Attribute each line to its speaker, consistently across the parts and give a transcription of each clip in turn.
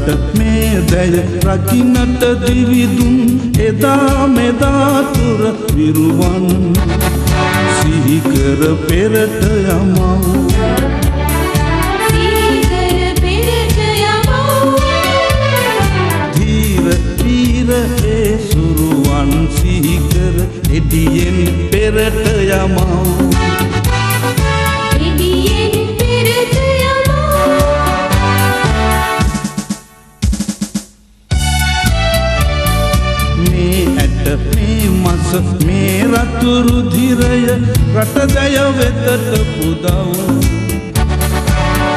Speaker 1: රට මේ දැය රකින්නට දිවිදුන් එදා මෙදා තුර විරුවන්. සිහිකර පෙරට යමව් ධීර වීර ඒ සුරුවන් සිහිකර එඩියෙන් පෙරට යමව් මස මේ රතුරු ධිරය රටදය වෙතට පුදව්.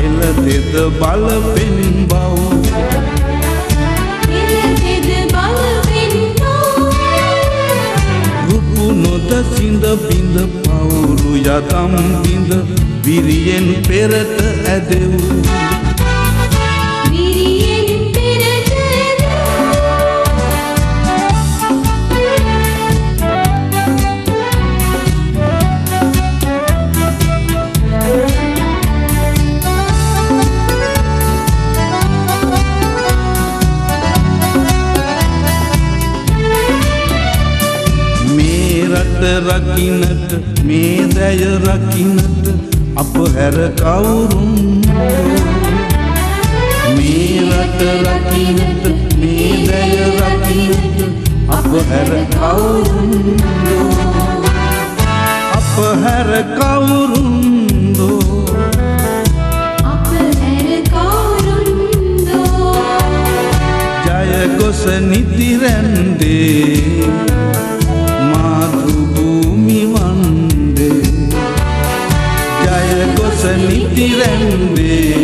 Speaker 1: එල දෙද බල පෙනින් බව්. රුපු නොද සිඳ බිඳ පවුරු යතම් බිඳ විරියෙන් පෙරට ඇදෙව් රකින්නට මේ දැය රකින්නට අප හැර කවුරුන්? මේ රට රකින්නට මේ දැය රකින්නට අප හැර කවුරුන්? අප හැර කවුරුන්දෝ? ජය ගොස නිතිරැන්දේ නිතිරැන්දේ